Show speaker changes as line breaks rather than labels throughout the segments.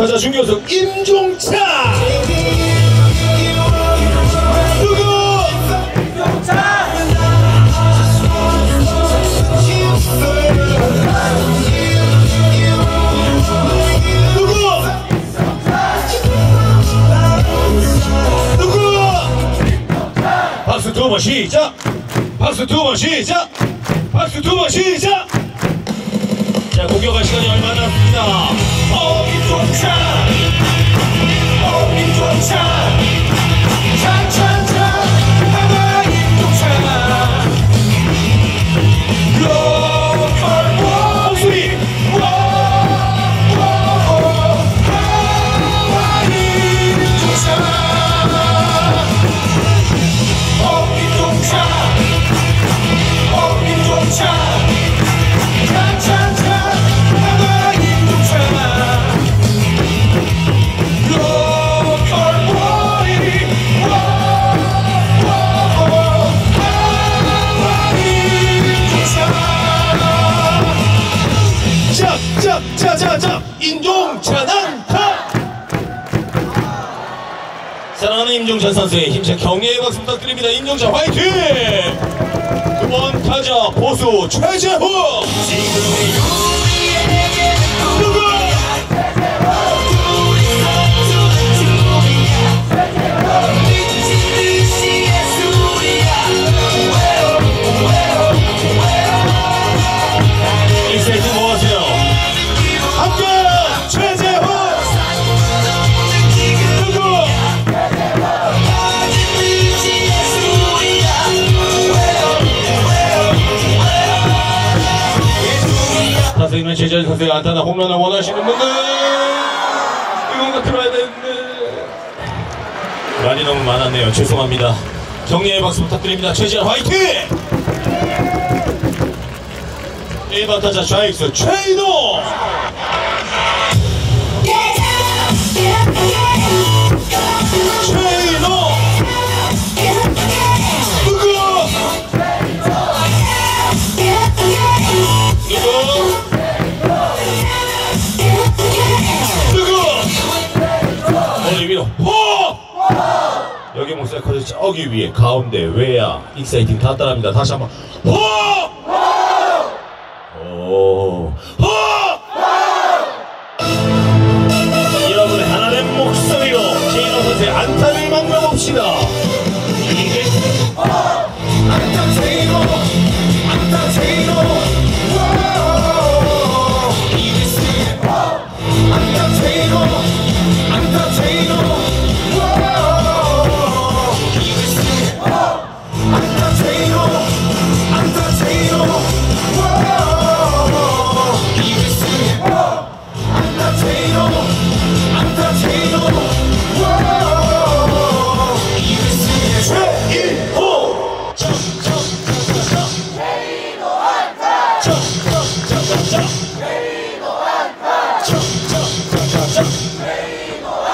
타자 중교수 임종차 누구? 누구? 누구? 박수 두 번 시작! 박수 두 번 시작! 박수 두 번 시작 자 공격할 시간이 얼마 남았습니다. 어어 임종찬 선수의 힘찬 격려의 박수 부탁드립니다. 임종찬 화이팅! 두 번 타자 보수 최재훈 있는 제자리 선수의 안타나 홈런을 원하시는 분들 이건 들어야 되는데. 많이 너무 많았네요. 죄송합니다. 격려의 박수 부탁드립니다. 최재현 화이팅! 1번 타자 좌익수 최인호 커져 저기 위에 가운데 외야 익사이팅 다 따라합니다 다시 한번 호 오. 호!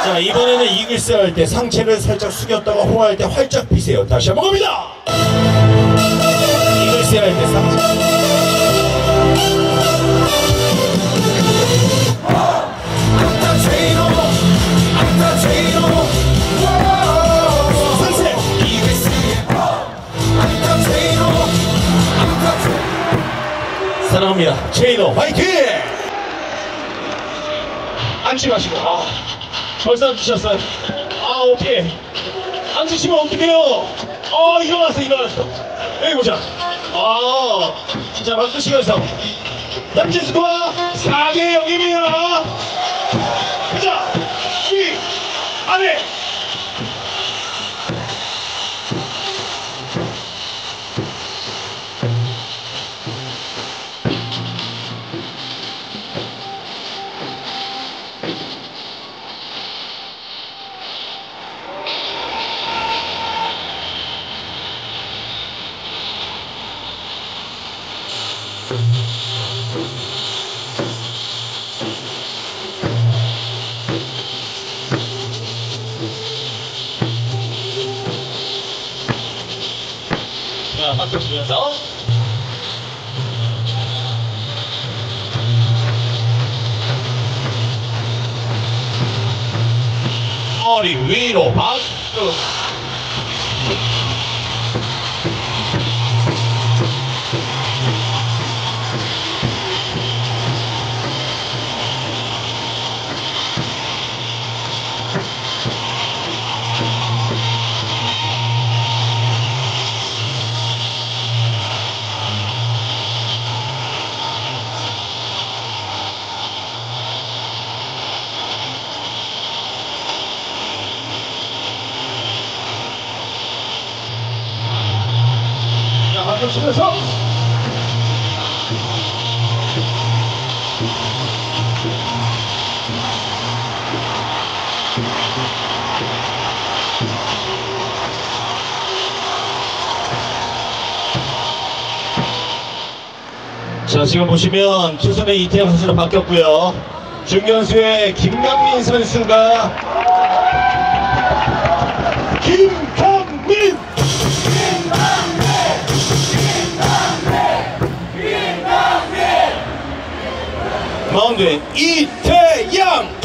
자 이번에는 이글스 할 때 상체를 살짝 숙였다가 호할 때 활짝 피세요. 다시 한번 갑니다! 이글스 할 때 상체. 사랑합니다. 체이너 화이팅! 앉지 마시고. 아, 벌써 앉으셨어요. 아 오케이. 앉으시면 어떡해요? 어 일어났어 일어났어. 여기 보자. 아 진짜 박수 시간에서 스코어 4대 0입니다. 가자. 위 아래 박수 치면서 머리 위로 박수. 자, 지금 보시면 투수의 이태영 선수로 바뀌었고요. 중견수의 김강민 선수가 김강민! 마운드에 이태양!